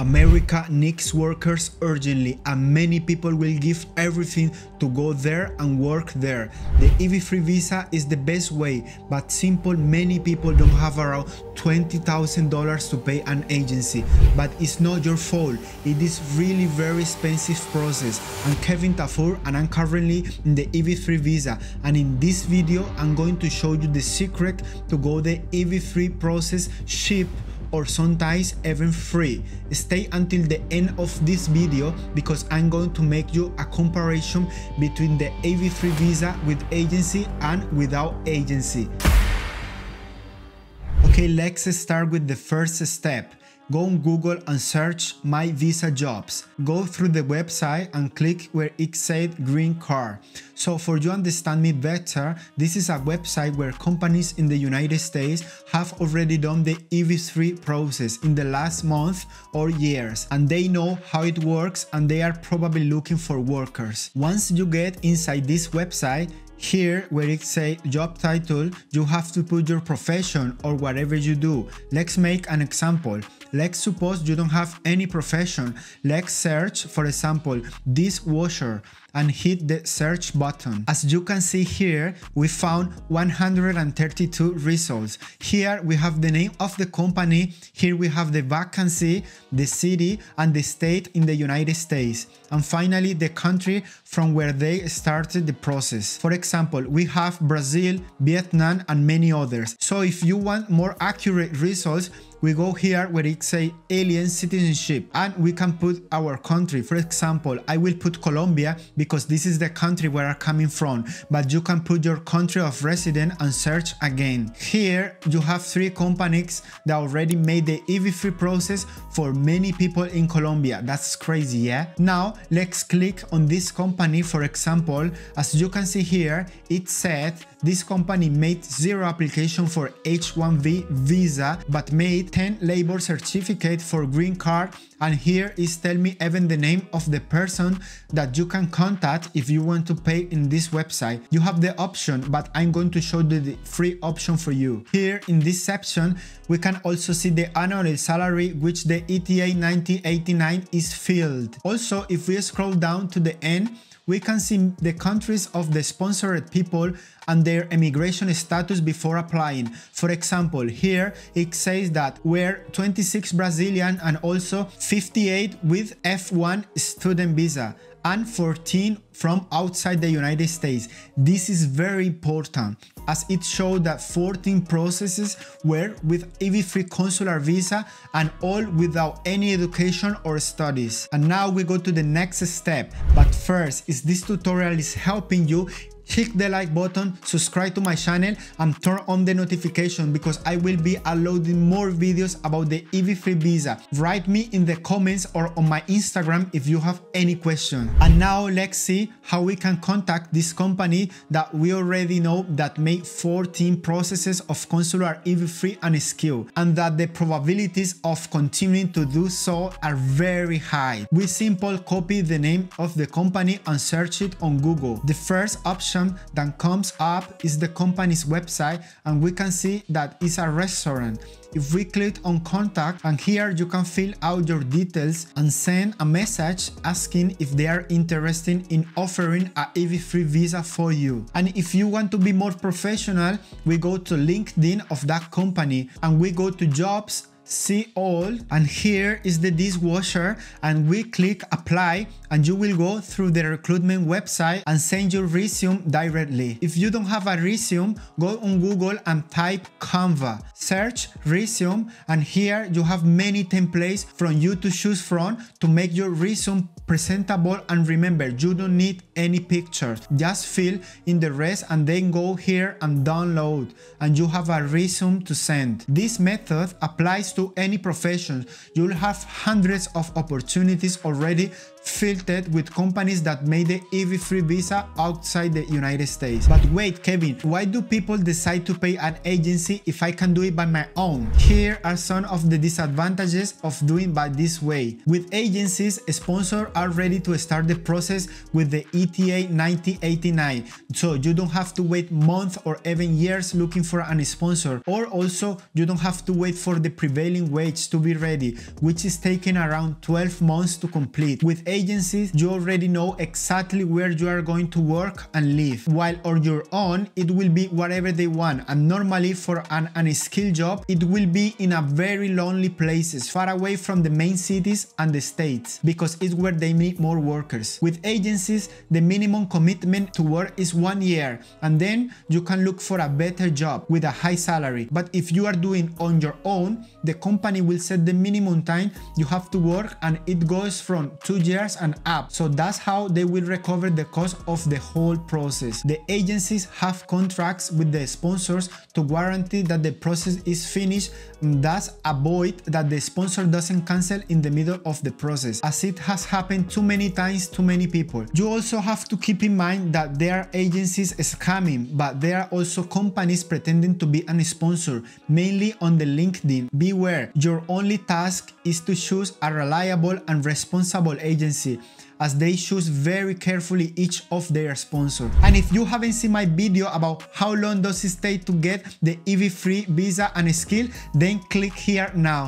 America needs workers urgently and many people will give everything to go there and work there. The EB-3 visa is the best way, but simple many people don't have around $20,000 to pay an agency. But it's not your fault. It is really very expensive process. I'm Kevin Tafur and I'm currently in the EB-3 visa and in this video I'm going to show you the secret to go the EB-3 process cheap or sometimes even free. Stay until the end of this video because I'm going to make you a comparison between the EB3 visa with agency and without agency. Okay, let's start with the first step. Go on Google and search My Visa Jobs. Go through the website and click where it said green card. So for you understand me better, this is a website where companies in the United States have already done the EB3 process in the last month or years and they know how it works and they are probably looking for workers. Once you get inside this website, here, where it say job title, you have to put your profession or whatever you do. Let's make an example. Let's suppose you don't have any profession. Let's search, for example, dishwasher and hit the search button. As you can see here, we found 132 results. Here we have the name of the company, here we have the vacancy, the city and the state in the United States, and finally the country from where they started the process. For example, we have Brazil, Vietnam and many others. So if you want more accurate results, we go here where it say alien citizenship and we can put our country. For example, I will put Colombia because this is the country where I'm coming from, but you can put your country of resident and search again. Here you have three companies that already made the EB3 process for many people in Colombia. That's crazy, yeah? Now let's click on this company, for example, as you can see here, it said this company made zero application for H1B visa but made 10 labor certificate for green card and here is tell me even the name of the person that you can contact if you want to pay in this website. You have the option but I'm going to show the free option for you. Here in this section we can also see the annual salary which the ETA 9089 is filled. Also if we scroll down to the end we can see the countries of the sponsored people and their immigration status before applying. For example, here it says that we're 26 Brazilian and also 58 with F1 student visa and 14 from outside the United States. This is very important as it showed that 14 processes were with EB3 consular visa and all without any education or studies. And now we go to the next step. But first, is this tutorial is helping you hit the like button, subscribe to my channel and turn on the notification because I will be uploading more videos about the EB3 visa. Write me in the comments or on my Instagram if you have any question. And now let's see how we can contact this company that we already know that made 14 processes of consular EB3 and skill and that the probabilities of continuing to do so are very high. We simply copy the name of the company and search it on Google. The first option that comes up is the company's website and we can see that it's a restaurant. If we click on contact and here you can fill out your details and send a message asking if they are interested in offering a EB3 visa for you. And if you want to be more professional, we go to LinkedIn of that company and we go to jobs see all and here is the dishwasher and we click apply and you will go through the recruitment website and send your resume directly. If you don't have a resume, go on Google and type Canva, search resume and here you have many templates from you to choose from to make your resume presentable and remember you don't need any pictures just fill in the rest and then go here and download and you have a resume to send. This method applies to any profession you'll have hundreds of opportunities already filtered with companies that made the EB-3 visa outside the United States. But wait, Kevin, why do people decide to pay an agency if I can do it by my own? Here are some of the disadvantages of doing by this way. With agencies, sponsors are ready to start the process with the ETA 9089, so you don't have to wait months or even years looking for an sponsor, or also you don't have to wait for the prevailing wage to be ready, which is taking around 12 months to complete. With agencies, you already know exactly where you are going to work and live, while on your own, it will be whatever they want, and normally for an unskilled job, it will be in a very lonely places, far away from the main cities and the states, because it's where they need more workers. With agencies, the minimum commitment to work is one year, and then you can look for a better job with a high salary. But if you are doing on your own, the company will set the minimum time you have to work and it goes from two years and up. So that's how they will recover the cost of the whole process. The agencies have contracts with the sponsors to guarantee that the process is finished and thus avoid that the sponsor doesn't cancel in the middle of the process as it has happened too many times to many people. You also have to keep in mind that there are agencies scamming but there are also companies pretending to be a sponsor mainly on the LinkedIn. Beware, your only task is to choose a reliable and responsible agency as they choose very carefully each of their sponsors. And if you haven't seen my video about how long does it take to get the EB-3 visa and skill, then click here now.